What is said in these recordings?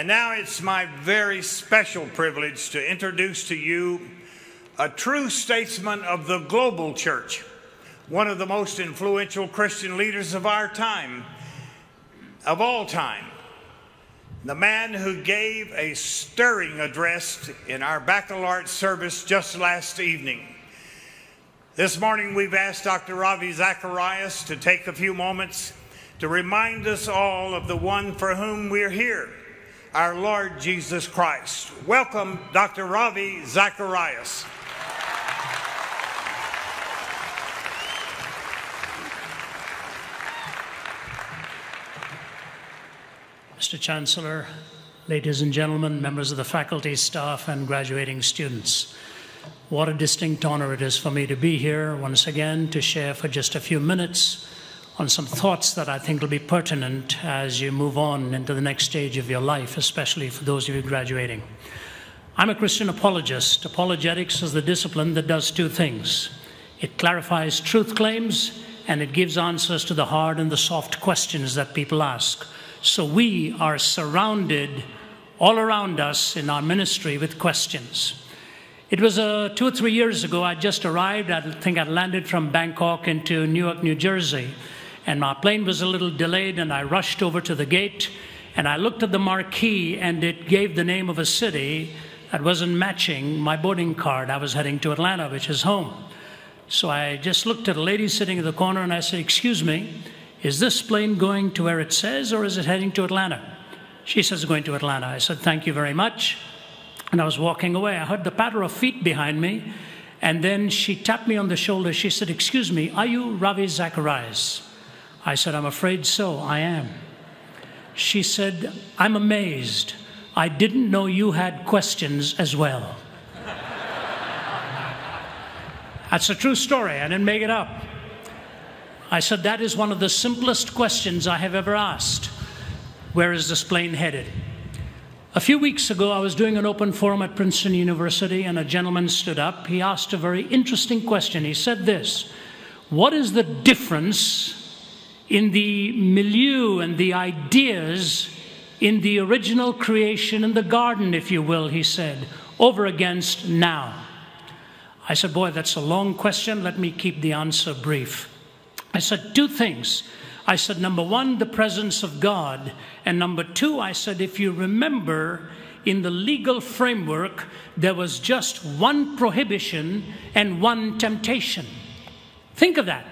And now it's my very special privilege to introduce to you a true statesman of the global church, one of the most influential Christian leaders of our time, of all time, the man who gave a stirring address in our baccalaureate service just last evening. This morning, we've asked Dr. Ravi Zacharias to take a few moments to remind us all of the one for whom we're here our Lord Jesus Christ. Welcome, Dr. Ravi Zacharias. Mr. Chancellor, ladies and gentlemen, members of the faculty, staff, and graduating students. What a distinct honor it is for me to be here once again to share for just a few minutes on some thoughts that I think will be pertinent as you move on into the next stage of your life, especially for those of you graduating. I'm a Christian apologist. Apologetics is the discipline that does two things it clarifies truth claims and it gives answers to the hard and the soft questions that people ask. So we are surrounded all around us in our ministry with questions. It was uh, two or three years ago, I just arrived. I think I landed from Bangkok into Newark, New Jersey and my plane was a little delayed, and I rushed over to the gate and I looked at the marquee, and it gave the name of a city that wasn't matching my boarding card. I was heading to Atlanta, which is home. So I just looked at a lady sitting in the corner and I said, Excuse me, is this plane going to where it says, or is it heading to Atlanta? She says, Going to Atlanta. I said, Thank you very much. And I was walking away. I heard the patter of feet behind me. And then she tapped me on the shoulder. She said, Excuse me, are you Ravi Zacharias? I said, I'm afraid so, I am. She said, I'm amazed. I didn't know you had questions as well. That's a true story, I didn't make it up. I said, That is one of the simplest questions I have ever asked. Where is this plane headed? A few weeks ago, I was doing an open forum at Princeton University, and a gentleman stood up. He asked a very interesting question. He said this What is the difference in the milieu and the ideas in the original creation in the garden, if you will, he said, over against now. I said, Boy, that's a long question. Let me keep the answer brief. I said two things. I said, number one, the presence of God. And number two, I said, if you remember, in the legal framework, there was just one prohibition and one temptation. Think of that.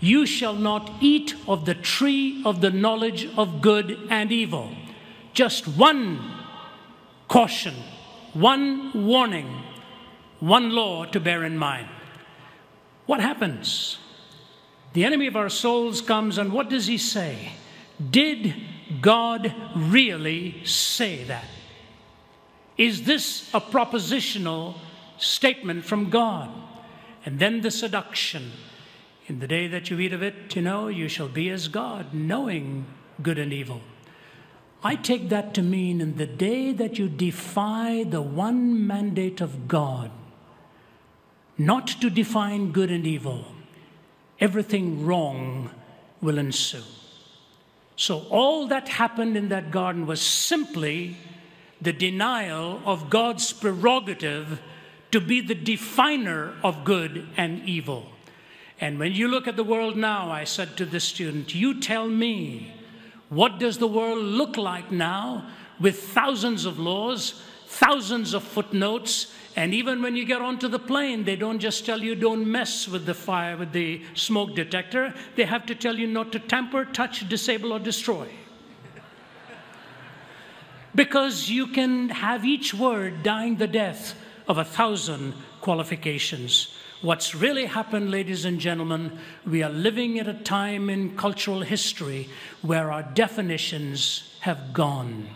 You shall not eat of the tree of the knowledge of good and evil. Just one caution, one warning, one law to bear in mind. What happens? The enemy of our souls comes, and what does he say? Did God really say that? Is this a propositional statement from God? And then the seduction in the day that you eat of it, you know, you shall be as God, knowing good and evil. I take that to mean in the day that you defy the one mandate of God, not to define good and evil, everything wrong will ensue. So, all that happened in that garden was simply the denial of God's prerogative to be the definer of good and evil. And when you look at the world now, I said to the student, you tell me, what does the world look like now with thousands of laws, thousands of footnotes, and even when you get onto the plane, they don't just tell you don't mess with the fire, with the smoke detector. They have to tell you not to tamper, touch, disable, or destroy. because you can have each word dying the death of a thousand qualifications. What's really happened, ladies and gentlemen, we are living at a time in cultural history where our definitions have gone.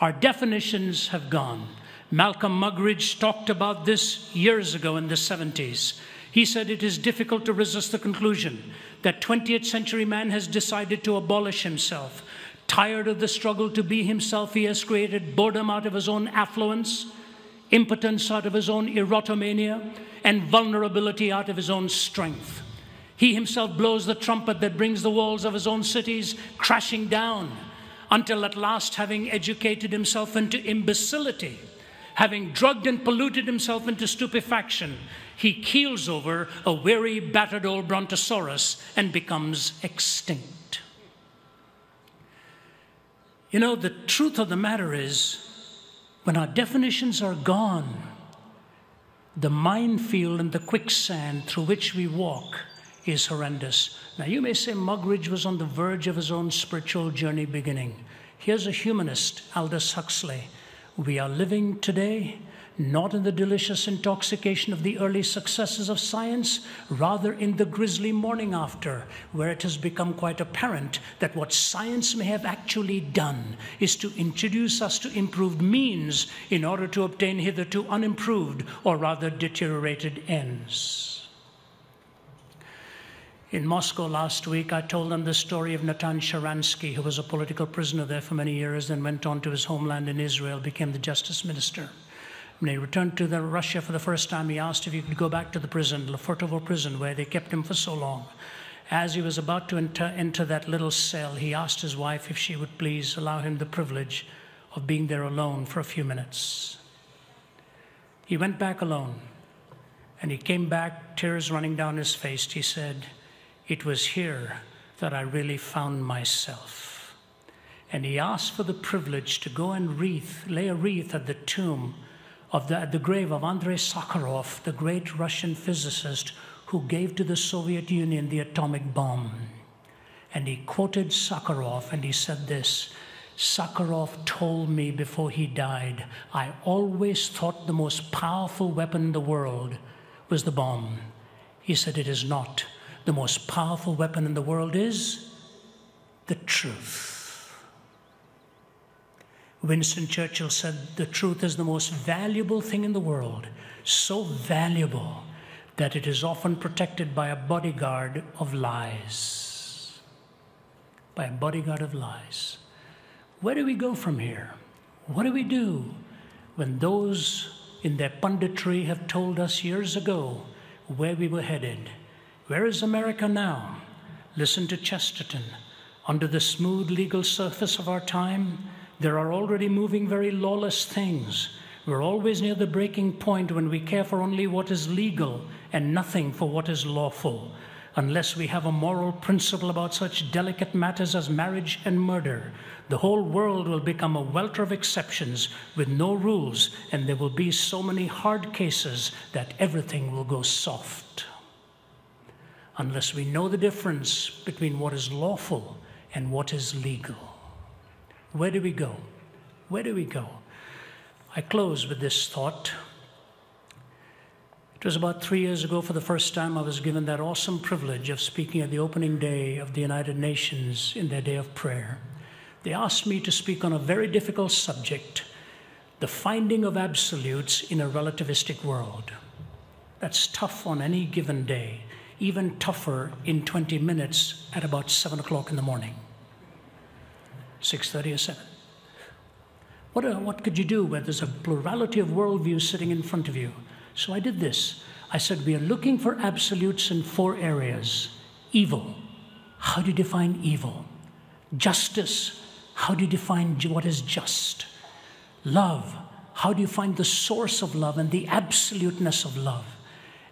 Our definitions have gone. Malcolm Muggeridge talked about this years ago in the 70s. He said it is difficult to resist the conclusion that 20th century man has decided to abolish himself. Tired of the struggle to be himself, he has created boredom out of his own affluence, impotence out of his own erotomania, and vulnerability out of his own strength. He himself blows the trumpet that brings the walls of his own cities crashing down. until at last, having educated himself into imbecility, having drugged and polluted himself into stupefaction, he keels over a weary, battered old brontosaurus and becomes extinct. You know, the truth of the matter is, when our definitions are gone, the minefield and the quicksand through which we walk is horrendous. Now, you may say Muggeridge was on the verge of his own spiritual journey beginning. Here's a humanist, Aldous Huxley. We are living today not in the delicious intoxication of the early successes of science, rather in the grisly morning after, where it has become quite apparent that what science may have actually done is to introduce us to improved means in order to obtain hitherto unimproved or rather deteriorated ends. In Moscow last week, I told them the story of Natan Sharansky, who was a political prisoner there for many years, then went on to his homeland in Israel, became the justice minister. When he returned to the Russia for the first time, he asked if he could go back to the prison, Lefortovo prison, where they kept him for so long. As he was about to enter, enter that little cell, he asked his wife if she would please allow him the privilege of being there alone for a few minutes. He went back alone, and he came back, tears running down his face. He said, It was here that I really found myself. And he asked for the privilege to go and wreath, lay a wreath at the tomb of the, at the grave of Andrei Sakharov, the great Russian physicist who gave to the Soviet Union the atomic bomb. And he quoted Sakharov and he said this Sakharov told me before he died, I always thought the most powerful weapon in the world was the bomb. He said, It is not. The most powerful weapon in the world is the truth. Winston Churchill said, The truth is the most valuable thing in the world, so valuable that it is often protected by a bodyguard of lies. By a bodyguard of lies. Where do we go from here? What do we do when those in their punditry have told us years ago where we were headed? Where is America now? Listen to Chesterton. Under the smooth legal surface of our time, there are already moving very lawless things. We're always near the breaking point when we care for only what is legal and nothing for what is lawful. Unless we have a moral principle about such delicate matters as marriage and murder, the whole world will become a welter of exceptions with no rules, and there will be so many hard cases that everything will go soft. Unless we know the difference between what is lawful and what is legal. Where do we go? Where do we go? I close with this thought. It was about three years ago, for the first time, I was given that awesome privilege of speaking at the opening day of the United Nations in their day of prayer. They asked me to speak on a very difficult subject the finding of absolutes in a relativistic world. That's tough on any given day, even tougher in 20 minutes at about 7 o'clock in the morning. 6.30 or 7. What, uh, what could you do where there's a plurality of worldviews sitting in front of you? So I did this. I said, we are looking for absolutes in four areas. Evil. How do you define evil? Justice. How do you define what is just? Love. How do you find the source of love and the absoluteness of love?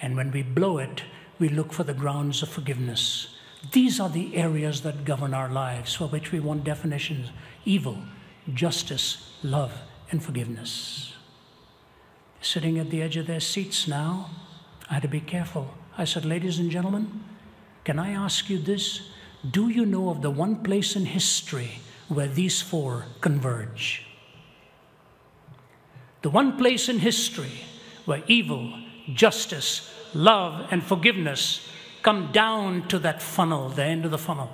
And when we blow it, we look for the grounds of forgiveness. These are the areas that govern our lives for which we want definitions evil, justice, love, and forgiveness. Sitting at the edge of their seats now, I had to be careful. I said, Ladies and gentlemen, can I ask you this? Do you know of the one place in history where these four converge? The one place in history where evil, justice, love, and forgiveness come down to that funnel, the end of the funnel.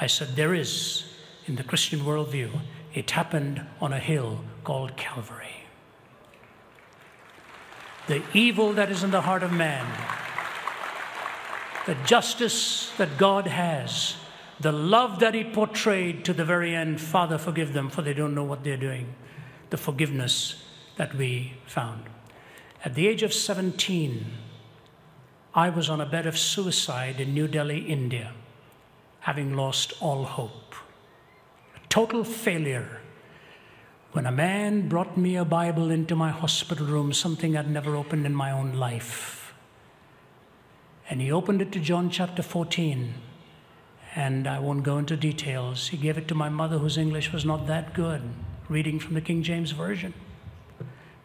I said, There is, in the Christian worldview, it happened on a hill called Calvary. The evil that is in the heart of man, the justice that God has, the love that He portrayed to the very end Father, forgive them, for they don't know what they're doing, the forgiveness that we found. At the age of 17, I was on a bed of suicide in New Delhi, India, having lost all hope. A total failure. When a man brought me a Bible into my hospital room, something I'd never opened in my own life. And he opened it to John chapter 14. And I won't go into details. He gave it to my mother, whose English was not that good, reading from the King James Version,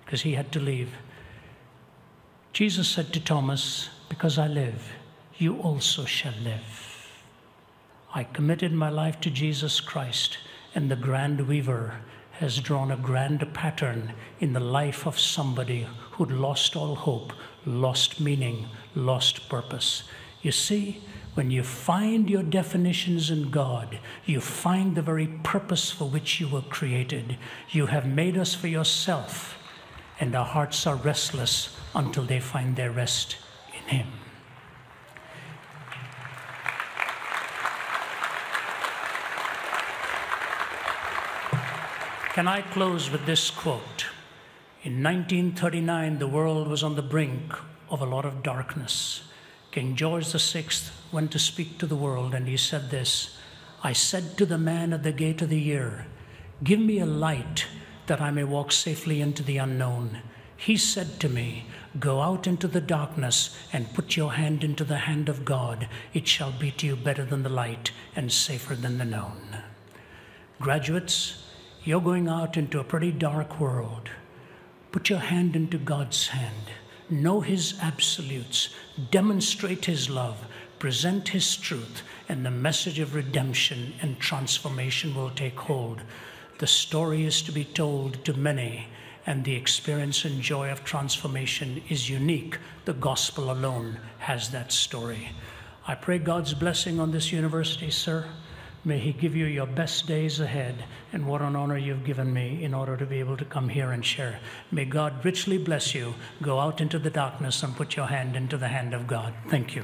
because he had to leave. Jesus said to Thomas, Because I live, you also shall live. I committed my life to Jesus Christ, and the grand weaver has drawn a grand pattern in the life of somebody who'd lost all hope, lost meaning, lost purpose. You see, when you find your definitions in God, you find the very purpose for which you were created. You have made us for yourself, and our hearts are restless until they find their rest Can I close with this quote? In 1939, the world was on the brink of a lot of darkness. King George VI went to speak to the world, and he said this I said to the man at the gate of the year, Give me a light that I may walk safely into the unknown. He said to me, Go out into the darkness and put your hand into the hand of God. It shall be to you better than the light and safer than the known. Graduates, you're going out into a pretty dark world. Put your hand into God's hand. Know His absolutes. Demonstrate His love. Present His truth. And the message of redemption and transformation will take hold. The story is to be told to many, and the experience and joy of transformation is unique. The gospel alone has that story. I pray God's blessing on this university, sir. May He give you your best days ahead. And what an honor you've given me in order to be able to come here and share. May God richly bless you. Go out into the darkness and put your hand into the hand of God. Thank you.